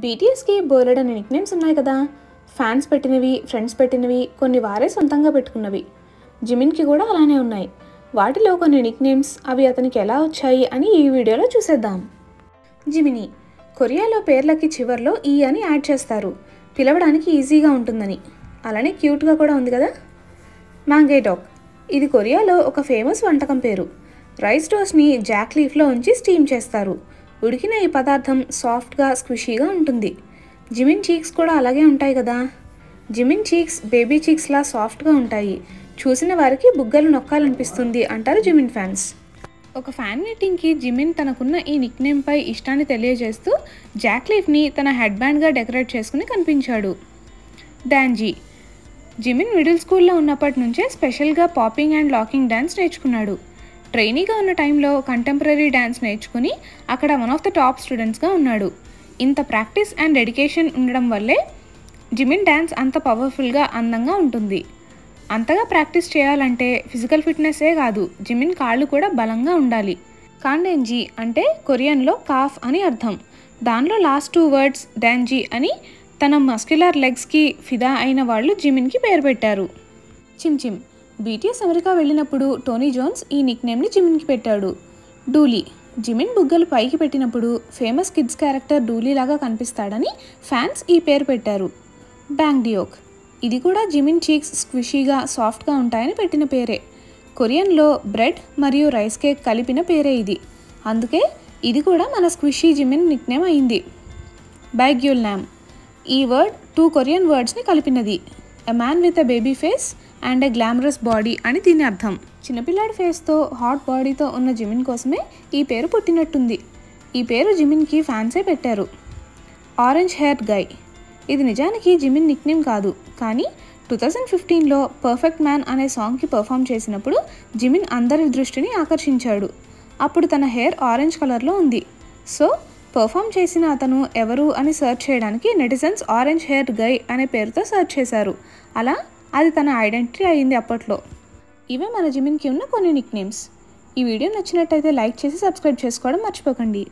బీటీఎస్కి బోలెడని nicknames ఉన్నాయి కదా. Fans పెట్టినవి ఫ్రెండ్స్ పెట్టినవి కొన్ని వారే సొంతంగా పెట్టుకున్నవి. జిమిన్కి కూడా అలానే ఉన్నాయి. వాటిలో కొన్ని నిక్నేమ్స్ అవి అతనికి ఎలా వచ్చాయి అని ఈ వీడియోలో చూసేద్దాం. జిమిని కొరియాలో పేర్లకి చివర్లో ఈ అని యాడ్ చేస్తారు. పిలవడానికి ఈజీగా ఉంటుందని. అలానే క్యూట్గా కూడా ఉంది కదా. మ్యాంగేటాక్ ఇది కొరియాలో ఒక ఫేమస్ వంటకం పేరు. రైస్ డోస్ని జాక్ లీఫ్లో ఉంచి స్టీమ్ చేస్తారు. ఉడికిన ఈ పదార్థం సాఫ్ట్గా స్క్విషీగా ఉంటుంది. జిమిన్ చీక్స్ కూడా అలాగే ఉంటాయి కదా? జిమిన్ చీక్స్ బేబీ చీక్స్లా సాఫ్ట్గా ఉంటాయి. చూసిన వారికి బుగ్గలు నొక్కాలనిపిస్తుంది అంటారు జిమిన్ ఫ్యాన్స్. ఒక ఫ్యాన్ మీటింగ్కి జిమిన్ తనకున్న ఈ నిక్నేమ్పై ఇష్టాన్ని తెలియజేస్తూ జాక్లీఫ్ని తన హెడ్ బ్యాండ్గా డెకరేట్ చేసుకుని కనిపించాడు. డాన్జీ జిమిన్ మిడిల్ స్కూల్లో ఉన్నప్పటి నుంచే స్పెషల్గా పాపింగ్ అండ్ లాకింగ్ డ్యాన్స్ నేర్చుకున్నాడు. ట్రైనీగా ఉన్న టైంలో కంటెంపరీ డ్యాన్స్ నేర్చుకుని అక్కడ వన్ ఆఫ్ ద టాప్ స్టూడెంట్స్గా ఉన్నాడు. ఇంత ప్రాక్టీస్ అండ్ డెడికేషన్ ఉండడం వల్లే జిమిన్ డ్యాన్స్ అంత పవర్ఫుల్గా అందంగా ఉంటుంది. అంతగా ప్రాక్టీస్ చేయాలంటే ఫిజికల్ ఫిట్నెస్సే కాదు జిమిన్ కాళ్ళు కూడా బలంగా ఉండాలి. కాండెంజీ అంటే కొరియన్లో కాఫ్ అని అర్థం. దానిలో లాస్ట్ టూ వర్డ్స్ డాన్జీ అని తన మస్క్యులర్ లెగ్స్కి ఫిదా అయిన వాళ్ళు జిమిన్కి పేరు పెట్టారు. Chim Chim. బీటీఎస్ అమెరికా వెళ్ళినప్పుడు టోనీ జోన్స్ ఈ నిక్నేమ్ని జిమిన్కి పెట్టాడు. డూలీ. జిమిన్ బుగ్గలు పైకి పెట్టినప్పుడు ఫేమస్ కిడ్స్ క్యారెక్టర్ డూలీ లాగా కనిపిస్తాడని ఫ్యాన్స్ ఈ పేరు పెట్టారు. బ్యాంగ్డియోక్ ఇది కూడా జిమిన్ చీక్స్ స్క్విషీగా సాఫ్ట్గా ఉంటాయని పెట్టిన పేరే. కొరియన్లో బ్రెడ్ మరియు రైస్ కేక్ కలిపిన పేరే ఇది. అందుకే ఇది కూడా మన స్క్విషీ జిమిన్ నిక్నేమ్ అయింది. బ్యాగ్యూల్ నామ్. ఈ వర్డ్ టూ కొరియన్ వర్డ్స్ని కలిపినది. A man with a baby face and a glamorous body అని దీని అర్థం. చిన్నపిల్లాడి ఫేస్తో హాట్ బాడీతో ఉన్న జిమిన్ కోసమే ఈ పేరు పుట్టినట్టుంది. ఈ పేరు జిమిన్కి ఫ్యాన్సే పెట్టారు. Orange hair guy. ఇది నిజానికి జిమిన్ నిక్నేమ్ కాదు. కానీ టూ థౌజండ్ ఫిఫ్టీన్లో పర్ఫెక్ట్ మ్యాన్ అనే సాంగ్కి పర్ఫామ్ చేసినప్పుడు జిమిన్ అందరి దృష్టిని ఆకర్షించాడు. అప్పుడు తన హెయిర్ ఆరెంజ్ కలర్లో ఉంది. సో పర్ఫామ్ చేసిన అతను ఎవరు అని సెర్చ్ చేయడానికి నెటిజన్స్ ఆరెంజ్ హెయిర్ గై అనే పేరుతో సెర్చ్ చేశారు. అలా అది తన ఐడెంటిటీ అయింది అప్పట్లో. ఇవే మన జిమిన్కి ఉన్న కొన్ని నిక్ నేమ్స్ ఈ వీడియో నచ్చినట్టయితే లైక్ చేసి సబ్స్క్రైబ్ చేసుకోవడం మర్చిపోకండి.